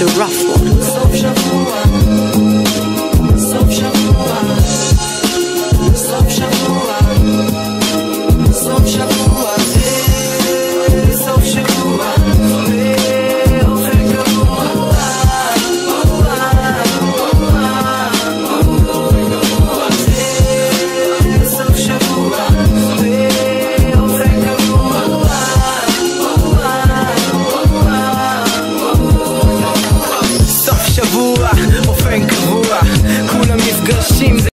a rough one.